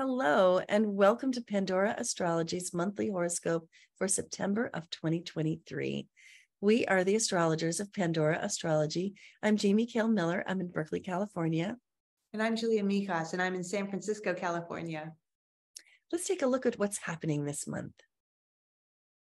Hello, and welcome to Pandora Astrology's monthly horoscope for September of 2023. We are the astrologers of Pandora Astrology. I'm Jamie Kale Miller. I'm in Berkeley, California. And I'm Julia Mijas, and I'm in San Francisco, California. Let's take a look at what's happening this month.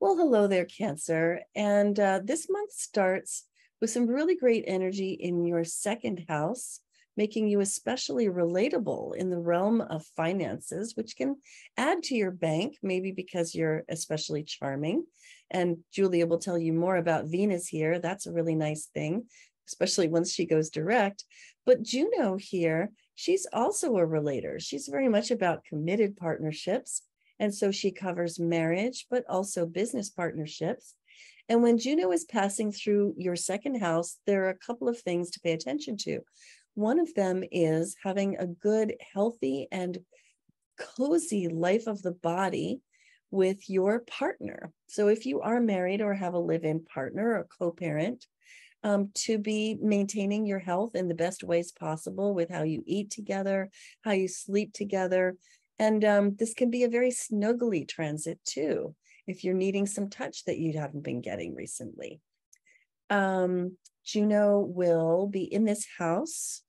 Well, hello there, Cancer. And uh, this month starts with some really great energy in your second house making you especially relatable in the realm of finances, which can add to your bank, maybe because you're especially charming. And Julia will tell you more about Venus here. That's a really nice thing, especially once she goes direct. But Juno here, she's also a relator. She's very much about committed partnerships. And so she covers marriage, but also business partnerships. And when Juno is passing through your second house, there are a couple of things to pay attention to. One of them is having a good, healthy, and cozy life of the body with your partner. So, if you are married or have a live in partner or co parent, um, to be maintaining your health in the best ways possible with how you eat together, how you sleep together. And um, this can be a very snuggly transit too, if you're needing some touch that you haven't been getting recently. Um, Juno will be in this house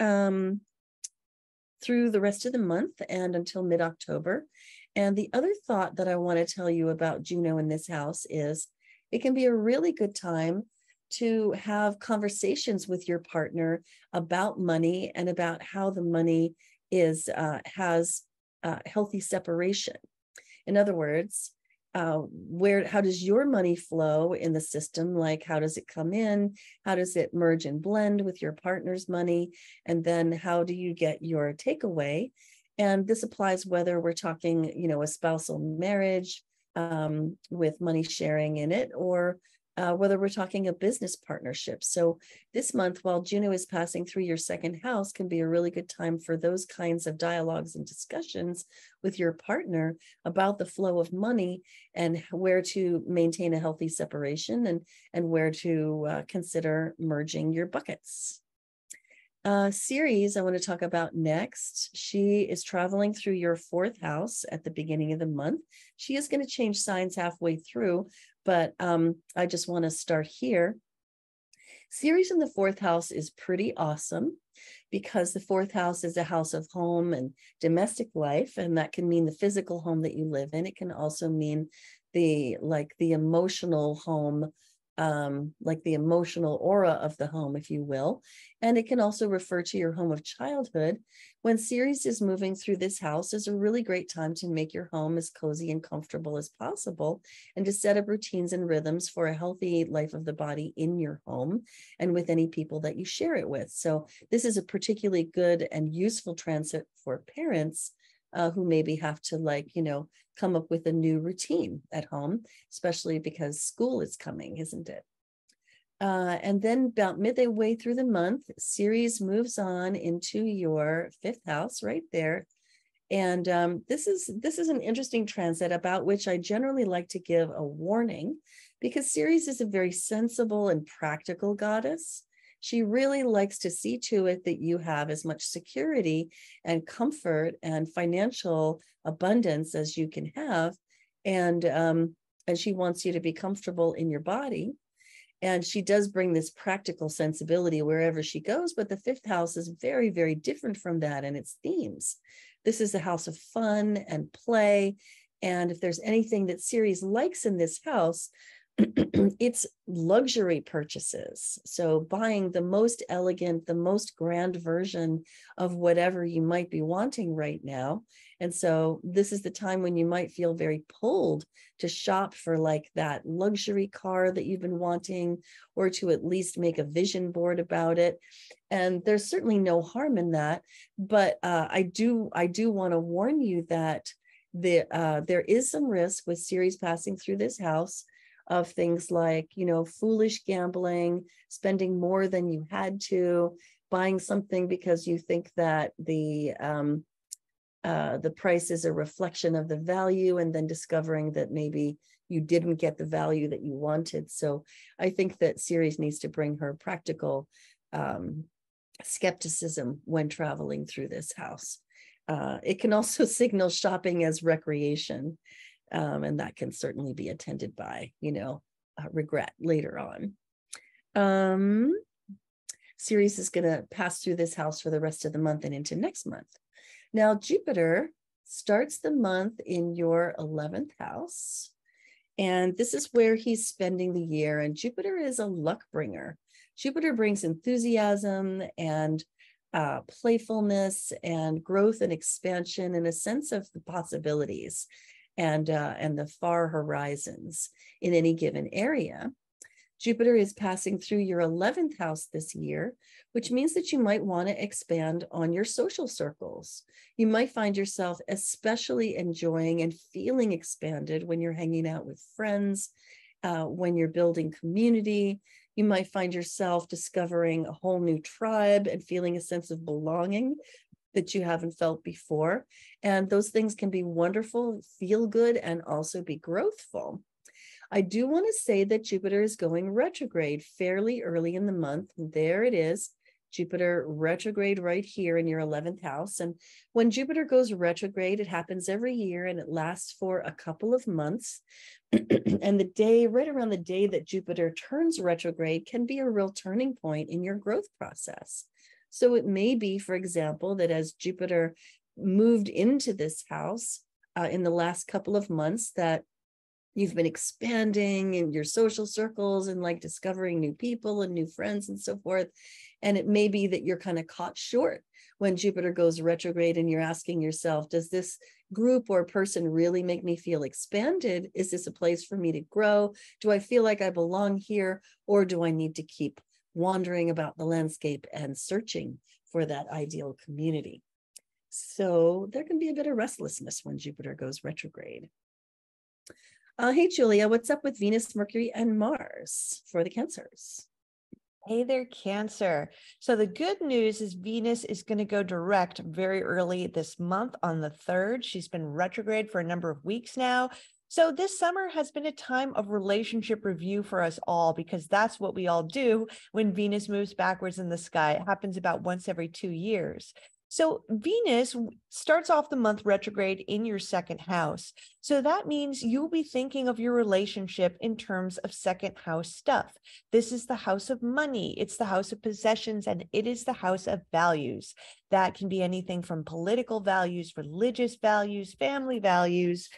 um, through the rest of the month and until mid October. And the other thought that I want to tell you about Juno in this house is it can be a really good time to have conversations with your partner about money and about how the money is uh, has uh, healthy separation. In other words, uh, where how does your money flow in the system? Like how does it come in? How does it merge and blend with your partner's money? And then how do you get your takeaway? And this applies whether we're talking you know a spousal marriage um, with money sharing in it or uh, whether we're talking a business partnership. So, this month, while Juno is passing through your second house, can be a really good time for those kinds of dialogues and discussions with your partner about the flow of money and where to maintain a healthy separation and, and where to uh, consider merging your buckets. Uh, Ceres I want to talk about next. She is traveling through your fourth house at the beginning of the month. She is going to change signs halfway through, but um, I just want to start here. Ceres in the fourth house is pretty awesome because the fourth house is a house of home and domestic life, and that can mean the physical home that you live in. It can also mean the like the emotional home um, like the emotional aura of the home, if you will. And it can also refer to your home of childhood. When Ceres is moving through this house is a really great time to make your home as cozy and comfortable as possible and to set up routines and rhythms for a healthy life of the body in your home and with any people that you share it with. So this is a particularly good and useful transit for parents uh, who maybe have to like you know come up with a new routine at home especially because school is coming isn't it? Uh, and then about midway way through the month Ceres moves on into your fifth house right there. And um, this is this is an interesting transit about which i generally like to give a warning because Ceres is a very sensible and practical goddess she really likes to see to it that you have as much security and comfort and financial abundance as you can have. And, um, and she wants you to be comfortable in your body. And she does bring this practical sensibility wherever she goes, but the fifth house is very, very different from that in its themes. This is a house of fun and play. And if there's anything that Ceres likes in this house, it's luxury purchases. So, buying the most elegant, the most grand version of whatever you might be wanting right now. And so, this is the time when you might feel very pulled to shop for like that luxury car that you've been wanting, or to at least make a vision board about it. And there's certainly no harm in that. But uh, I do, I do want to warn you that the, uh, there is some risk with Ceres passing through this house of things like, you know, foolish gambling, spending more than you had to, buying something because you think that the um, uh, the price is a reflection of the value, and then discovering that maybe you didn't get the value that you wanted. So I think that Ceres needs to bring her practical um, skepticism when traveling through this house. Uh, it can also signal shopping as recreation, um, and that can certainly be attended by, you know, uh, regret later on. Um, Ceres is going to pass through this house for the rest of the month and into next month. Now, Jupiter starts the month in your 11th house. And this is where he's spending the year. And Jupiter is a luck bringer. Jupiter brings enthusiasm and uh, playfulness and growth and expansion and a sense of the possibilities and uh, and the far horizons in any given area. Jupiter is passing through your 11th house this year, which means that you might want to expand on your social circles. You might find yourself especially enjoying and feeling expanded when you're hanging out with friends, uh, when you're building community. You might find yourself discovering a whole new tribe and feeling a sense of belonging that you haven't felt before. And those things can be wonderful, feel good, and also be growthful. I do want to say that Jupiter is going retrograde fairly early in the month. There it is. Jupiter retrograde right here in your 11th house. And when Jupiter goes retrograde, it happens every year and it lasts for a couple of months. and the day, right around the day that Jupiter turns retrograde, can be a real turning point in your growth process. So it may be, for example, that as Jupiter moved into this house uh, in the last couple of months, that you've been expanding in your social circles and like discovering new people and new friends and so forth. And it may be that you're kind of caught short when Jupiter goes retrograde and you're asking yourself, does this group or person really make me feel expanded? Is this a place for me to grow? Do I feel like I belong here? Or do I need to keep wandering about the landscape and searching for that ideal community? So there can be a bit of restlessness when Jupiter goes retrograde. Uh, hey, Julia, what's up with Venus, Mercury, and Mars for the Cancers? Hey there, Cancer. So the good news is Venus is going to go direct very early this month on the 3rd. She's been retrograde for a number of weeks now. So this summer has been a time of relationship review for us all because that's what we all do when Venus moves backwards in the sky. It happens about once every two years. So Venus starts off the month retrograde in your second house. So that means you'll be thinking of your relationship in terms of second house stuff. This is the house of money, it's the house of possessions, and it is the house of values. That can be anything from political values, religious values, family values.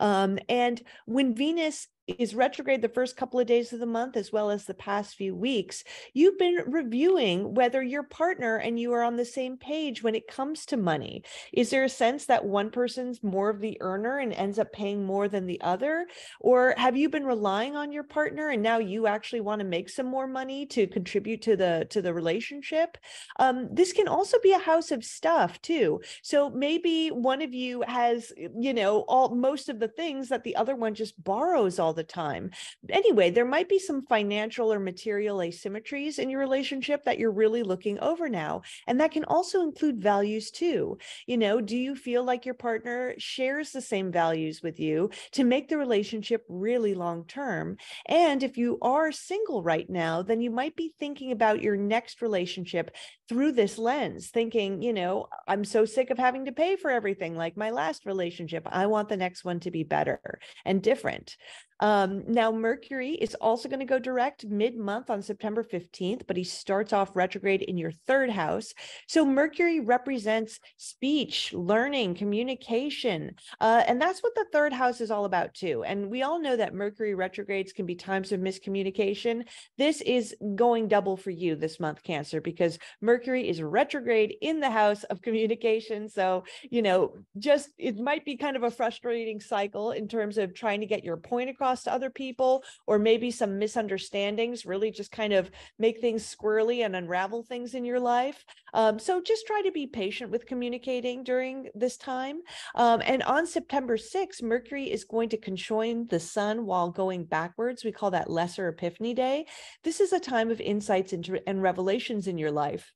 Um, and when Venus is retrograde the first couple of days of the month, as well as the past few weeks, you've been reviewing whether your partner and you are on the same page when it comes to money. Is there a sense that one person's more of the earner and ends up paying more than the other? Or have you been relying on your partner and now you actually want to make some more money to contribute to the to the relationship? Um, this can also be a house of stuff too. So maybe one of you has, you know, all most of the things that the other one just borrows all the time. Anyway, there might be some financial or material asymmetries in your relationship that you're really looking over now. And that can also include values too. You know, do you feel like your partner shares the same values with you to make the relationship really long term? And if you are single right now, then you might be thinking about your next relationship through this lens, thinking, you know, I'm so sick of having to pay for everything like my last relationship. I want the next one to be better and different. Um, now, Mercury is also going to go direct mid month on September 15th, but he starts off retrograde in your third house. So, Mercury represents speech, learning, communication. Uh, and that's what the third house is all about, too. And we all know that Mercury retrogrades can be times of miscommunication. This is going double for you this month, Cancer, because Mercury is retrograde in the house of communication. So, you know, just it might be kind of a frustrating cycle in terms of trying to get your point across across to other people, or maybe some misunderstandings really just kind of make things squirrely and unravel things in your life. Um, so just try to be patient with communicating during this time. Um, and on September 6th, Mercury is going to conjoin the sun while going backwards. We call that Lesser Epiphany Day. This is a time of insights into, and revelations in your life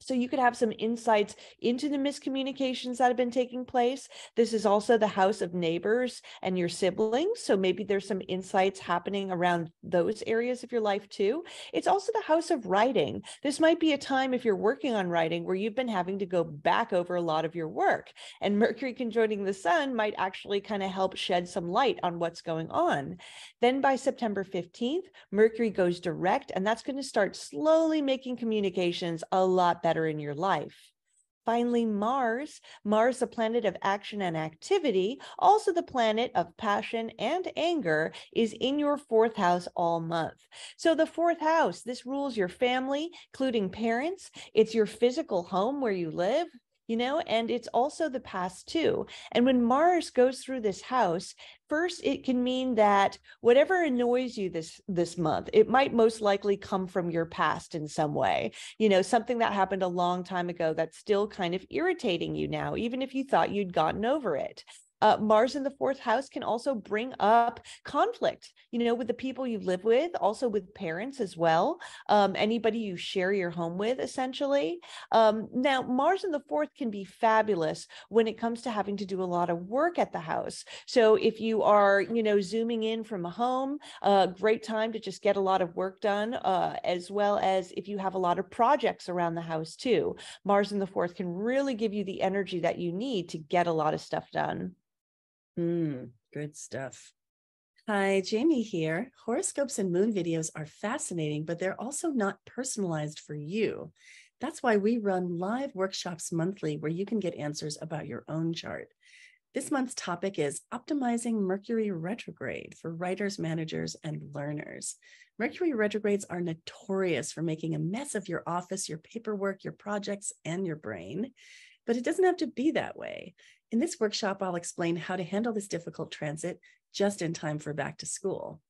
So you could have some insights into the miscommunications that have been taking place. This is also the house of neighbors and your siblings. So maybe there's some insights happening around those areas of your life too. It's also the house of writing. This might be a time if you're working on writing where you've been having to go back over a lot of your work. And Mercury conjoining the sun might actually kind of help shed some light on what's going on. Then by September 15th, Mercury goes direct, and that's going to start slowly making communications a lot better in your life. Finally, Mars, Mars, the planet of action and activity, also the planet of passion and anger, is in your fourth house all month. So, the fourth house, this rules your family, including parents. It's your physical home where you live, you know, and it's also the past too. And when Mars goes through this house, first it can mean that whatever annoys you this this month, it might most likely come from your past in some way. You know, something that happened a long time ago that's still kind of irritating you now, even if you thought you'd gotten over it. Uh, Mars in the fourth house can also bring up conflict, you know, with the people you live with, also with parents as well, um, anybody you share your home with, essentially. Um, now, Mars in the fourth can be fabulous when it comes to having to do a lot of work at the house. So if you are, you know, zooming in from a home, a uh, great time to just get a lot of work done, uh, as well as if you have a lot of projects around the house too. Mars in the fourth can really give you the energy that you need to get a lot of stuff done. Mm, good stuff. Hi, Jamie here. Horoscopes and moon videos are fascinating, but they're also not personalized for you. That's why we run live workshops monthly where you can get answers about your own chart. This month's topic is optimizing Mercury retrograde for writers, managers, and learners. Mercury retrogrades are notorious for making a mess of your office, your paperwork, your projects, and your brain. But it doesn't have to be that way. In this workshop, I'll explain how to handle this difficult transit just in time for back to school.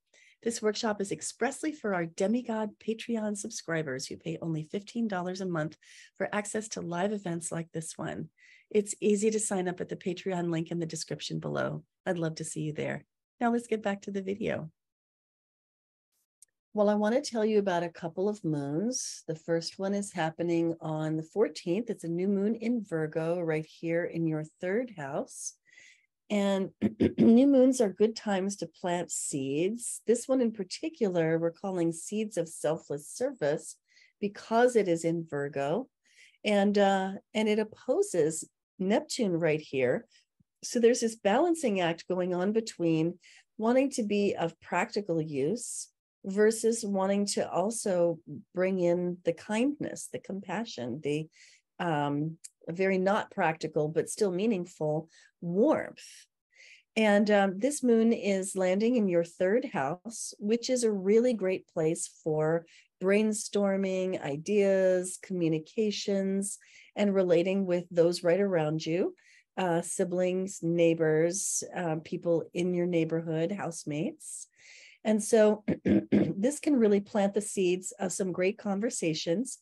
This workshop is expressly for our Demigod Patreon subscribers who pay only $15 a month for access to live events like this one. It's easy to sign up at the Patreon link in the description below. I'd love to see you there. Now let's get back to the video. Well, I want to tell you about a couple of moons. The first one is happening on the 14th. It's a new moon in Virgo right here in your third house. And new moons are good times to plant seeds. This one in particular, we're calling Seeds of Selfless Service because it is in Virgo. And, uh, and it opposes Neptune right here. So there's this balancing act going on between wanting to be of practical use versus wanting to also bring in the kindness, the compassion, the um, very not practical, but still meaningful warmth. And um, this moon is landing in your third house, which is a really great place for brainstorming, ideas, communications, and relating with those right around you uh, siblings, neighbors, uh, people in your neighborhood, housemates. And so this can really plant the seeds of some great conversations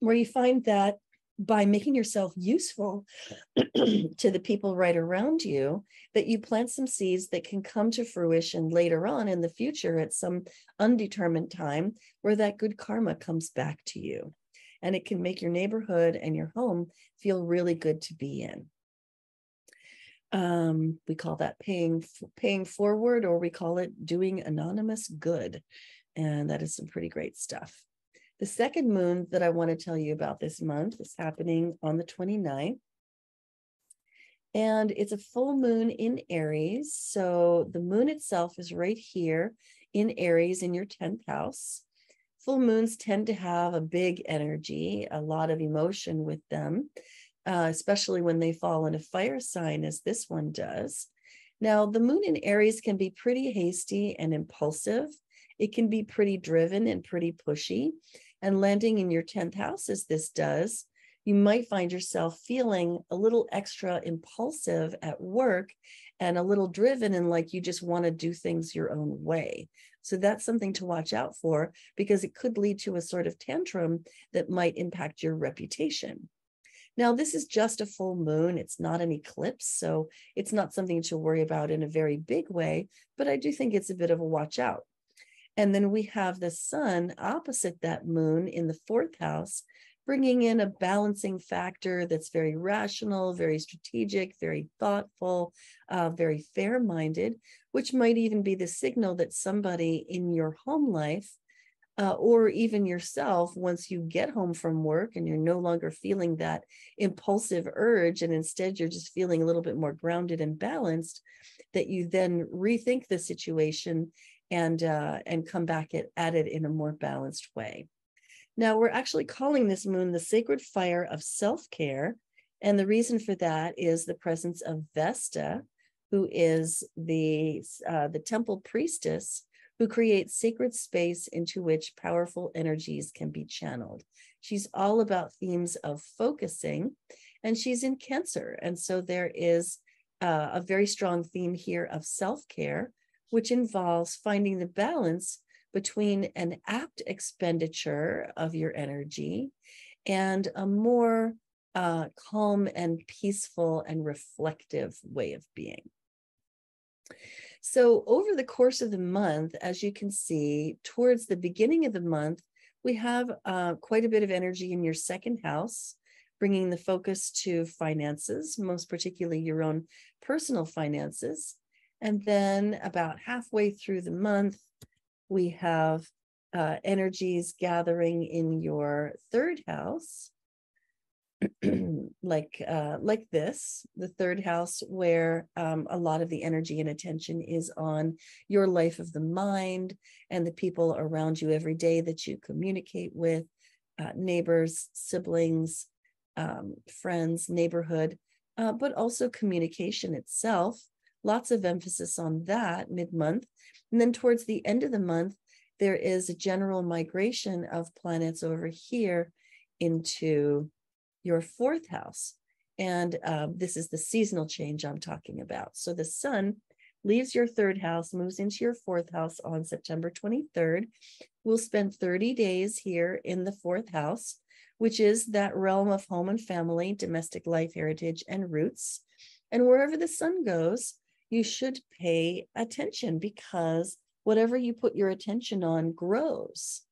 where you find that by making yourself useful to the people right around you that you plant some seeds that can come to fruition later on in the future at some undetermined time where that good karma comes back to you. And it can make your neighborhood and your home feel really good to be in um, we call that paying paying forward, or we call it doing anonymous good, and that is some pretty great stuff. The second moon that I want to tell you about this month is happening on the 29th. And it's a full moon in Aries. So the moon itself is right here in Aries in your 10th house. Full moons tend to have a big energy, a lot of emotion with them uh, especially when they fall in a fire sign, as this one does. Now, the moon in Aries can be pretty hasty and impulsive. It can be pretty driven and pretty pushy. And landing in your 10th house, as this does, you might find yourself feeling a little extra impulsive at work and a little driven and like you just want to do things your own way. So that's something to watch out for because it could lead to a sort of tantrum that might impact your reputation. Now, this is just a full moon. It's not an eclipse, so it's not something to worry about in a very big way, but I do think it's a bit of a watch out. And then we have the sun opposite that moon in the fourth house, bringing in a balancing factor that's very rational, very strategic, very thoughtful, uh, very fair minded, which might even be the signal that somebody in your home life uh, or even yourself, once you get home from work and you're no longer feeling that impulsive urge, and instead you're just feeling a little bit more grounded and balanced, that you then rethink the situation and uh, and come back at, at it in a more balanced way. Now we're actually calling this moon the sacred fire of self-care, and the reason for that is the presence of Vesta, who is the uh, the temple priestess who creates sacred space into which powerful energies can be channeled. She's all about themes of focusing, and she's in Cancer. And so there is uh, a very strong theme here of self care, which involves finding the balance between an apt expenditure of your energy and a more uh, calm and peaceful and reflective way of being. So, over the course of the month, as you can see, towards the beginning of the month, we have uh, quite a bit of energy in your second house, bringing the focus to finances, most particularly your own personal finances. And then, about halfway through the month, we have uh, energies gathering in your third house, like uh, like this, the third house, where um, a lot of the energy and attention is on your life of the mind and the people around you every day that you communicate with, uh, neighbors, siblings, um, friends, neighborhood, uh, but also communication itself. Lots of emphasis on that mid month. And then towards the end of the month, there is a general migration of planets over here into your fourth house. And um, this is the seasonal change I'm talking about. So the sun leaves your third house, moves into your fourth house on September 23rd. We'll spend 30 days here in the fourth house, which is that realm of home and family, domestic life, heritage, and roots. And wherever the sun goes, you should pay attention because whatever you put your attention on grows.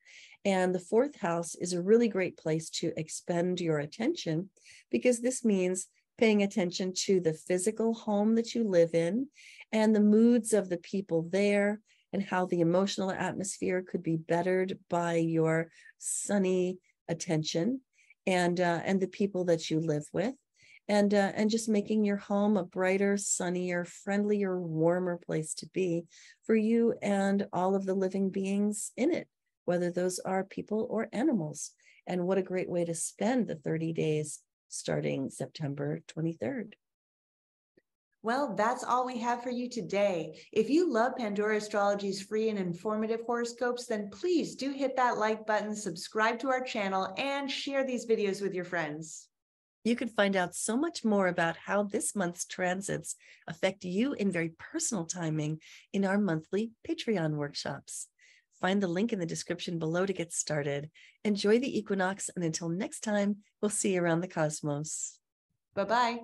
And the fourth house is a really great place to expend your attention because this means paying attention to the physical home that you live in and the moods of the people there and how the emotional atmosphere could be bettered by your sunny attention and uh, and the people that you live with. And uh, and just making your home a brighter sunnier friendlier warmer place to be for you and all of the living beings in it whether those are people or animals. And what a great way to spend the 30 days starting September 23rd. Well, that's all we have for you today. If you love Pandora Astrology's free and informative horoscopes, then please do hit that like button, subscribe to our channel, and share these videos with your friends. You can find out so much more about how this month's transits affect you in very personal timing in our monthly Patreon workshops. Find the link in the description below to get started. Enjoy the equinox, and until next time, we'll see you around the cosmos. Bye bye.